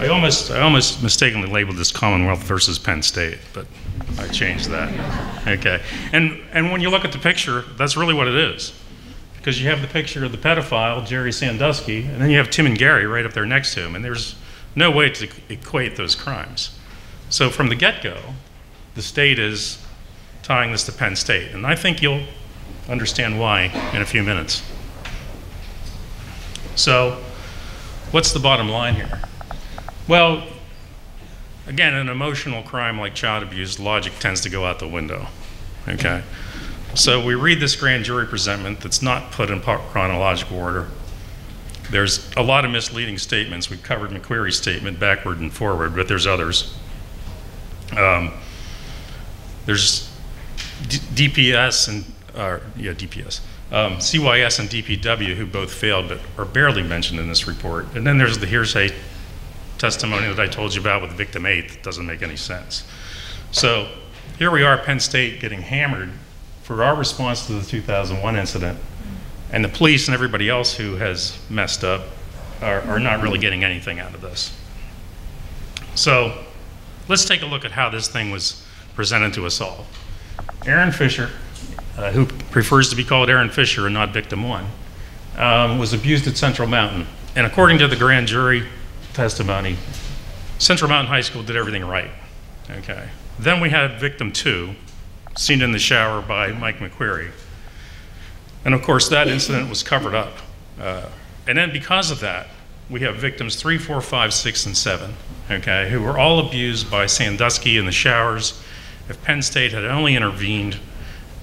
I almost, I almost mistakenly labeled this Commonwealth versus Penn State, but I changed that. Okay. And, and when you look at the picture, that's really what it is. Because you have the picture of the pedophile, Jerry Sandusky, and then you have Tim and Gary right up there next to him, and there's no way to equate those crimes. So from the get-go, the state is tying this to Penn State, and I think you'll understand why in a few minutes. So, what's the bottom line here? Well, again, an emotional crime like child abuse, logic tends to go out the window. Okay? So we read this grand jury presentment that's not put in chronological order. There's a lot of misleading statements. We've covered McQueary's statement backward and forward, but there's others. Um, there's D DPS and, yeah, DPS. Um, CYS and DPW, who both failed but are barely mentioned in this report. And then there's the hearsay testimony that I told you about with victim eight that doesn't make any sense. So here we are, Penn State getting hammered for our response to the 2001 incident, and the police and everybody else who has messed up are, are not really getting anything out of this. So let's take a look at how this thing was presented to us all. Aaron Fisher, uh, who prefers to be called Aaron Fisher and not victim one, um, was abused at Central Mountain. And according to the grand jury testimony, Central Mountain High School did everything right. Okay. Then we had victim two, seen in the shower by Mike McQueary. And of course, that incident was covered up. Uh, and then because of that, we have victims three, four, five, six, and seven, okay, who were all abused by Sandusky in the showers. If Penn State had only intervened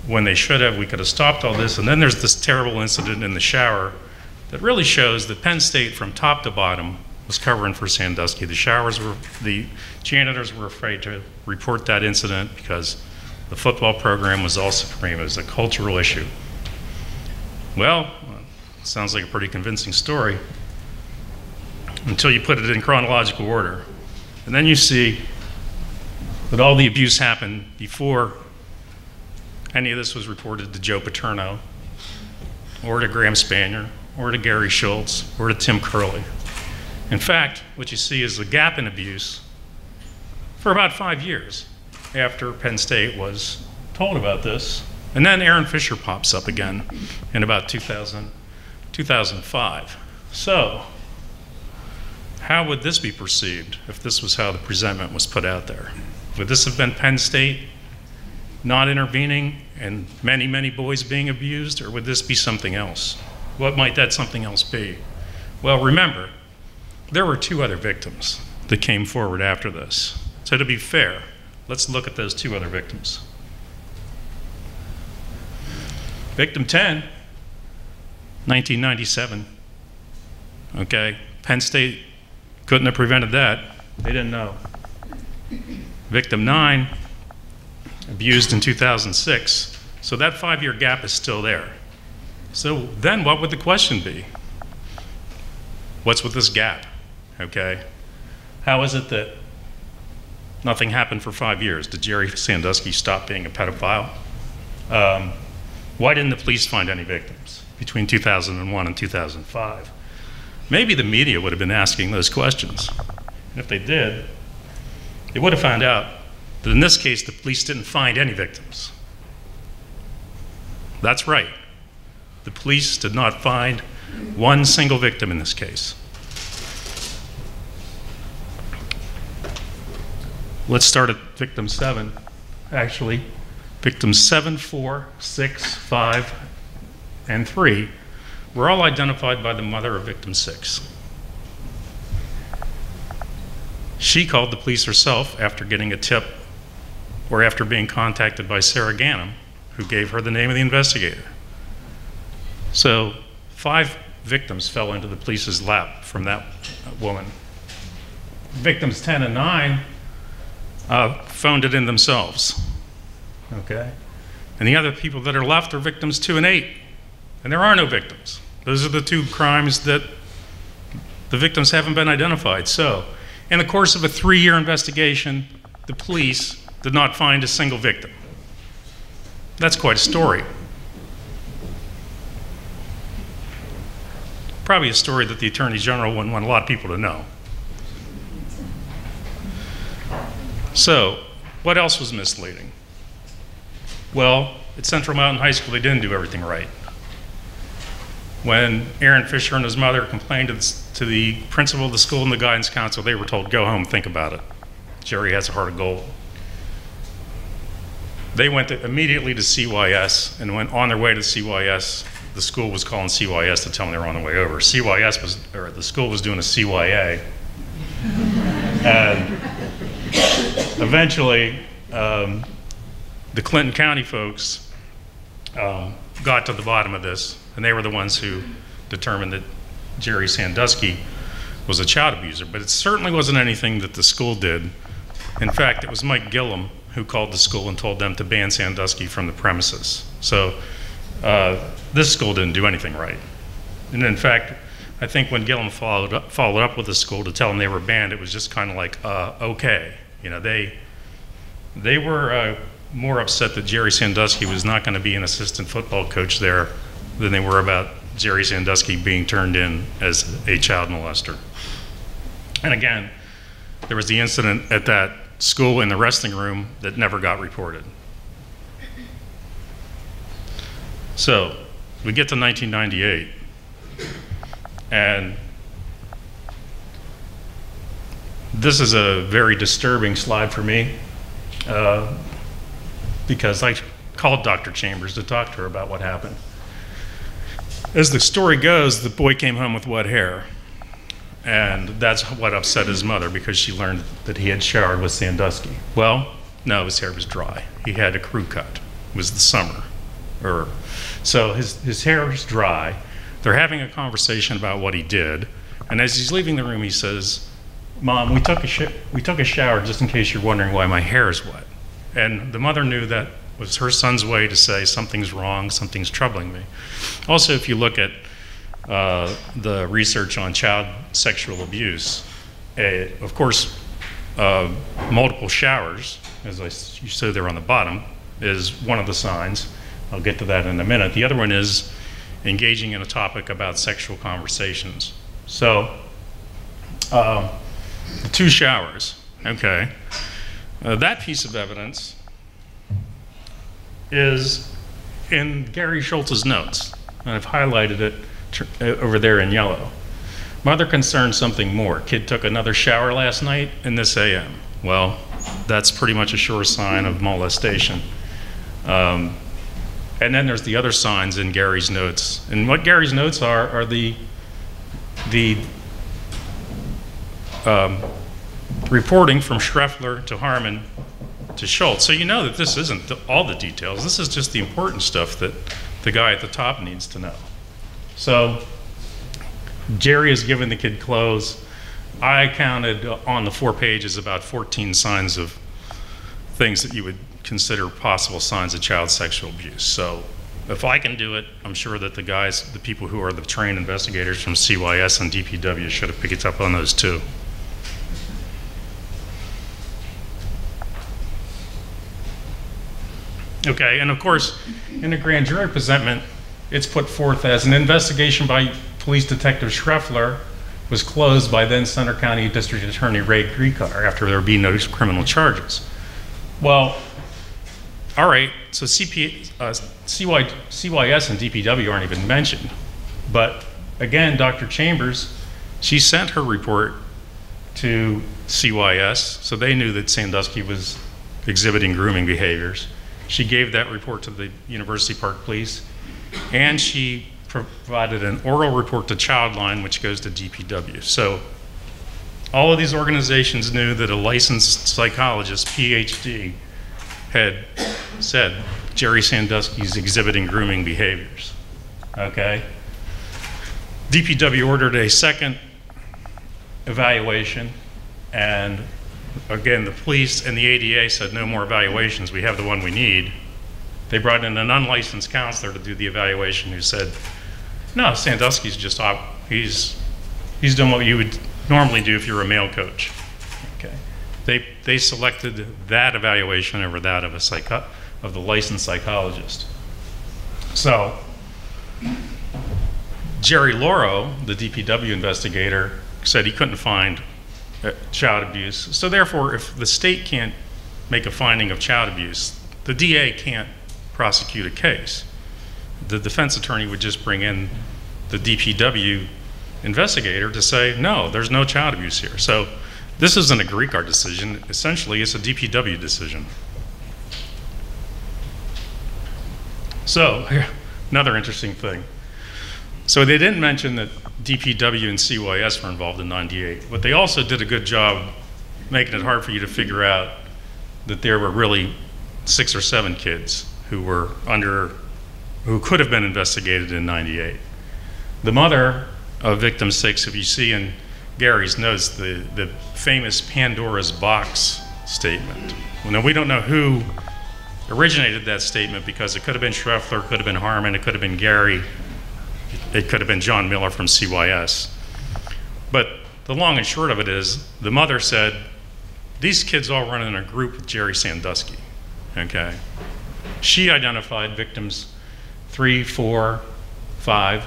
when they should have, we could have stopped all this. And then there's this terrible incident in the shower that really shows that Penn State, from top to bottom, was covering for Sandusky. The showers were, the janitors were afraid to report that incident because the football program was all supreme. It was a cultural issue. Well, sounds like a pretty convincing story until you put it in chronological order. And then you see that all the abuse happened before any of this was reported to Joe Paterno, or to Graham Spanier, or to Gary Schultz, or to Tim Curley. In fact, what you see is a gap in abuse for about five years after Penn State was told about this. And then Aaron Fisher pops up again in about 2000, 2005. So, how would this be perceived if this was how the presentment was put out there? Would this have been Penn State not intervening and many, many boys being abused, or would this be something else? What might that something else be? Well, remember, there were two other victims that came forward after this. So to be fair, let's look at those two other victims. Victim 10, 1997. Okay, Penn State couldn't have prevented that. They didn't know. Victim 9, abused in 2006. So that five year gap is still there. So then what would the question be? What's with this gap? Okay? How is it that nothing happened for five years? Did Jerry Sandusky stop being a pedophile? Um, why didn't the police find any victims between 2001 and 2005? Maybe the media would have been asking those questions. And if they did, they would have found out that in this case, the police didn't find any victims. That's right. The police did not find one single victim in this case. Let's start at victim seven, actually. Victims seven, four, six, five, and three were all identified by the mother of victim six. She called the police herself after getting a tip or after being contacted by Sara Ganim, who gave her the name of the investigator. So, five victims fell into the police's lap from that woman. Victims 10 and 9 uh, phoned it in themselves. Okay? And the other people that are left are victims two and eight. And there are no victims. Those are the two crimes that the victims haven't been identified. So, in the course of a three year investigation, the police did not find a single victim. That's quite a story. Probably a story that the Attorney General wouldn't want a lot of people to know. So, what else was misleading? Well, at Central Mountain High School, they didn't do everything right. When Aaron Fisher and his mother complained to the, to the principal of the school and the guidance council, they were told, go home, think about it. Jerry has a heart of gold. They went to, immediately to CYS and went on their way to CYS. The school was calling CYS to tell them they were on their way over. CYS was, or the school was doing a CYA. and eventually, um, the Clinton County folks um, got to the bottom of this, and they were the ones who determined that Jerry Sandusky was a child abuser. But it certainly wasn't anything that the school did. In fact, it was Mike Gillum who called the school and told them to ban Sandusky from the premises. So uh, this school didn't do anything right. And in fact, I think when Gillum followed up, followed up with the school to tell them they were banned, it was just kind of like, uh, okay. You know, they, they were uh, more upset that Jerry Sandusky was not going to be an assistant football coach there than they were about Jerry Sandusky being turned in as a child molester. And again, there was the incident at that school in the wrestling room that never got reported. So we get to 1998, and this is a very disturbing slide for me uh, because I called Dr. Chambers to talk to her about what happened. As the story goes, the boy came home with wet hair. And that's what upset his mother because she learned that he had showered with Sandusky. Well, no, his hair was dry. He had a crew cut. It was the summer. Or, so his, his hair was dry. They're having a conversation about what he did. And as he's leaving the room, he says, Mom, we took, a we took a shower just in case you're wondering why my hair is wet. And the mother knew that was her son's way to say something's wrong, something's troubling me. Also, if you look at uh, the research on child sexual abuse, uh, of course, uh, multiple showers, as I, you said there on the bottom, is one of the signs. I'll get to that in a minute. The other one is engaging in a topic about sexual conversations. So, um, two showers, okay. Uh, that piece of evidence is in Gary Schultz's notes, and I've highlighted it uh, over there in yellow. Mother concerned something more. Kid took another shower last night in this AM. Well, that's pretty much a sure sign of molestation. Um, and then there's the other signs in Gary's notes. And what Gary's notes are are the the um, reporting from Schreffler to Harmon to Schultz. So you know that this isn't the, all the details. This is just the important stuff that the guy at the top needs to know. So Jerry has given the kid clothes. I counted on the four pages about 14 signs of things that you would consider possible signs of child sexual abuse. So if I can do it, I'm sure that the guys, the people who are the trained investigators from CYS and DPW should have picked up on those too. Okay, and of course, in a grand jury presentment, it's put forth as an investigation by police detective Schreffler was closed by then Centre County District Attorney Ray Gricar after there would be no criminal charges. Well, all right, so CP, uh, CY, CYS and DPW aren't even mentioned. But again, Dr. Chambers, she sent her report to CYS, so they knew that Sandusky was exhibiting grooming behaviors. She gave that report to the University Park Police, and she provided an oral report to Childline, which goes to DPW. So all of these organizations knew that a licensed psychologist, PhD, had said Jerry Sandusky's exhibiting grooming behaviors. Okay? DPW ordered a second evaluation, and again, the police and the ADA said no more evaluations. We have the one we need. They brought in an unlicensed counselor to do the evaluation who said, no, Sandusky's just op he's he's doing what you would normally do if you're a male coach. Okay. They they selected that evaluation over that of a psycho of the licensed psychologist. So Jerry Lauro, the DPW investigator, said he couldn't find Uh, child abuse. So therefore, if the state can't make a finding of child abuse, the DA can't prosecute a case. The defense attorney would just bring in the DPW investigator to say, no, there's no child abuse here. So this isn't a Gricar decision. Essentially, it's a DPW decision. So, another interesting thing. So they didn't mention that DPW and CYS were involved in 98, but they also did a good job making it hard for you to figure out that there were really six or seven kids who were under, who could have been investigated in 98. The mother of victim six, if you see in Gary's notes, the, the famous Pandora's box statement. Now, we don't know who originated that statement because it could have been Schreffler, could have been Harmon, it could have been Gary, it could have been John Miller from CYS. But the long and short of it is the mother said, these kids all run in a group with Jerry Sandusky. Okay? She identified victims three, four, five,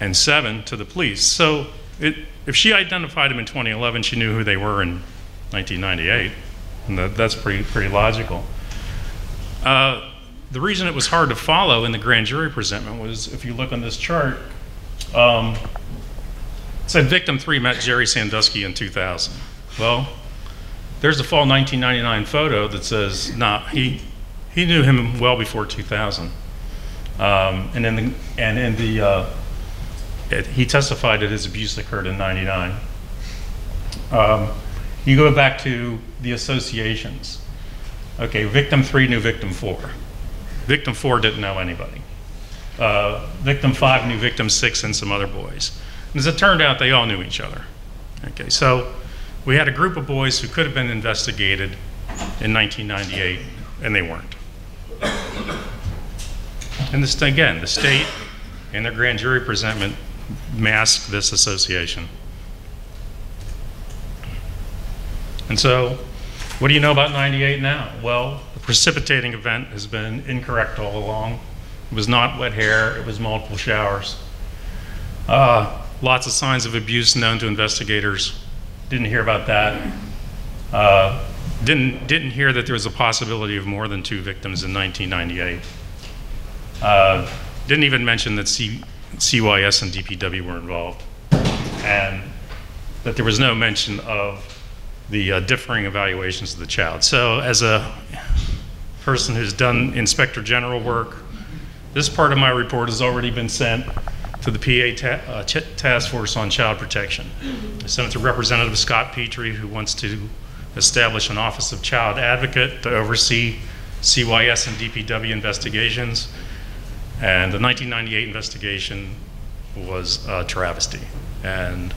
and seven to the police. So it, if she identified them in 2011, she knew who they were in 1998. And that, that's pretty, pretty logical. Uh, the reason it was hard to follow in the grand jury presentment was if you look on this chart, um, said victim three met Jerry Sandusky in 2000. Well, there's a fall 1999 photo that says, nah, he, he knew him well before 2000. Um, and in the, and in the uh, it, he testified that his abuse occurred in 99. Um, you go back to the associations. Okay, victim three knew victim four. Victim four didn't know anybody. Uh, victim five knew victim six and some other boys. And as it turned out, they all knew each other. Okay, so we had a group of boys who could have been investigated in 1998, and they weren't. And this, again, the state and their grand jury presentment masked this association. And so, what do you know about 98 now? Well, the precipitating event has been incorrect all along. It was not wet hair, it was multiple showers. Uh, lots of signs of abuse known to investigators. Didn't hear about that. Uh, didn't, didn't hear that there was a possibility of more than two victims in 1998. Uh, didn't even mention that C, CYS and DPW were involved. And that there was no mention of the uh, differing evaluations of the child. So as a person who's done inspector general work, this part of my report has already been sent to the PA ta uh, Task Force on Child Protection. I sent it to Representative Scott Petri, who wants to establish an Office of Child Advocate to oversee CYS and DPW investigations. And the 1998 investigation was a travesty. And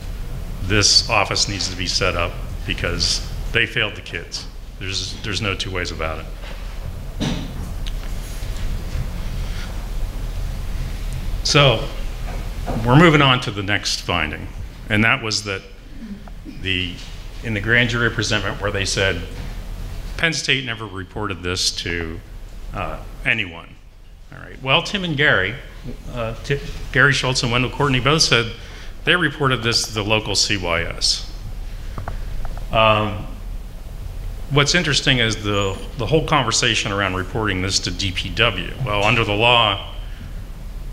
this office needs to be set up because they failed the kids. There's, there's no two ways about it. So we're moving on to the next finding, and that was that the in the grand jury presentment where they said Penn State never reported this to uh, anyone. All right. Well, Tim and Gary, uh, Gary Schultz and Wendell Courtney both said they reported this to the local CYS. Um, what's interesting is the, the whole conversation around reporting this to DPW. Well, under the law,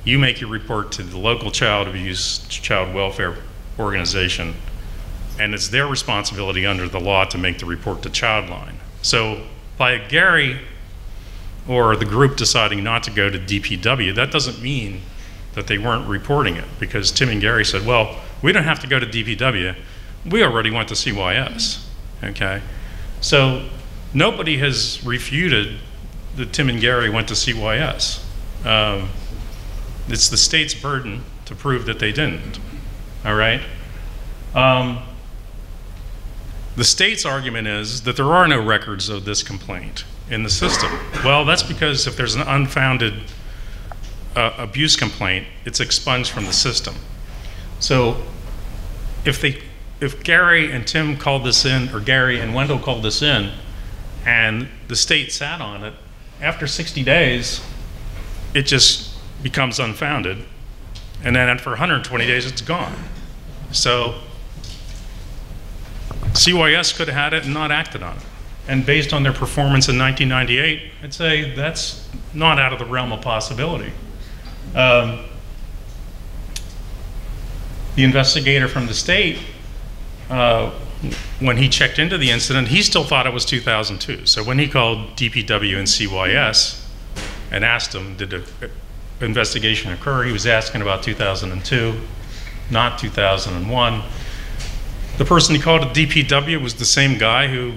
you make your report to the local child abuse, child welfare organization, and it's their responsibility under the law to make the report to Childline. So by Gary or the group deciding not to go to DPW, that doesn't mean that they weren't reporting it because Tim and Gary said, well, we don't have to go to DPW. We already went to CYS, okay? So nobody has refuted that Tim and Gary went to CYS. Um, it's the state's burden to prove that they didn't, all right? Um, the state's argument is that there are no records of this complaint in the system. Well, that's because if there's an unfounded uh, abuse complaint, it's expunged from the system. So if they, if Gary and Tim called this in, or Gary and Wendell called this in, and the state sat on it, after 60 days, it just becomes unfounded, and then for 120 days, it's gone. So CYS could have had it and not acted on it. and based on their performance in 1998, I'd say that's not out of the realm of possibility. Um, the investigator from the state, uh, when he checked into the incident, he still thought it was 2002. So when he called DPW and CYS and asked them, did an investigation occur, he was asking about 2002, not 2001. The person he called at DPW was the same guy who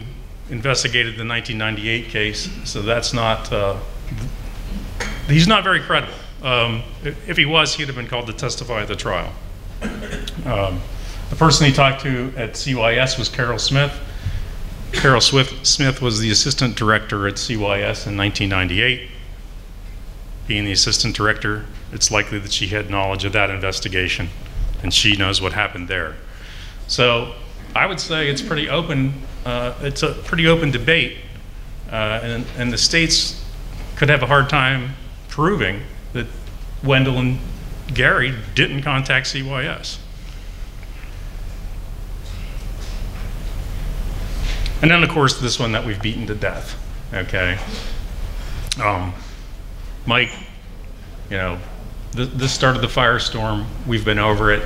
investigated the 1998 case, so that's not, uh, he's not very credible. Um, if, he was, he'd have been called to testify at the trial. Um, the person he talked to at CYS was Carol Smith. Carol Swift, Smith was the assistant director at CYS in 1998. Being the assistant director, it's likely that she had knowledge of that investigation and she knows what happened there. So I would say it's pretty open. Uh, it's a pretty open debate, uh, and, and the states could have a hard time proving that Wendell and Gary didn't contact CYS. And then, of course, this one that we've beaten to death. Okay. Um, Mike, you know, th- this started the firestorm. We've been over it.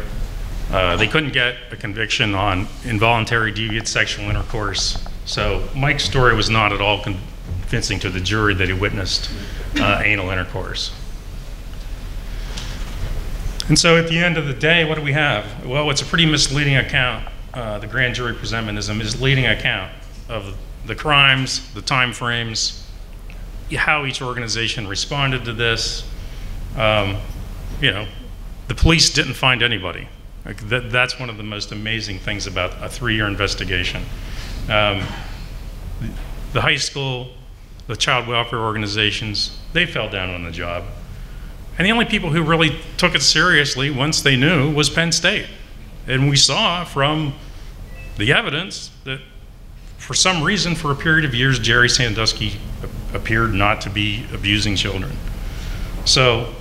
Uh, they couldn't get a conviction on involuntary deviant sexual intercourse. So Mike's story was not at all convincing to the jury that he witnessed uh, anal intercourse. And so at the end of the day, what do we have? Well, it's a pretty misleading account. Uh, the grand jury presentment is a misleading account of the crimes, the time frames, how each organization responded to this. Um, you know, the police didn't find anybody. Like that, that's one of the most amazing things about a three-year investigation. Um, the high school, the child welfare organizations, they fell down on the job. And the only people who really took it seriously once they knew was Penn State. And we saw from the evidence that for some reason, for a period of years, Jerry Sandusky appeared not to be abusing children. So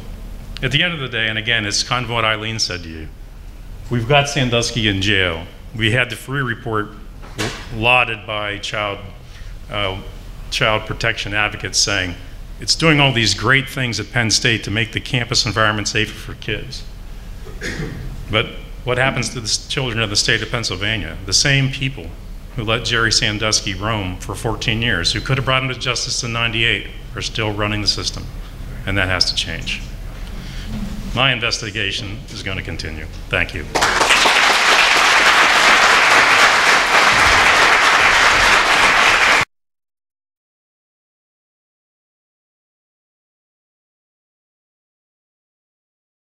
at the end of the day, and again, it's kind of what Eileen said to you, we've got Sandusky in jail. We had the Freeh report lauded by child, uh, child protection advocates saying, it's doing all these great things at Penn State to make the campus environment safer for kids. But what happens to the children of the state of Pennsylvania? The same people who let Jerry Sandusky roam for 14 years, who could have brought him to justice in 98, are still running the system. And that has to change. My investigation is going to continue. Thank you.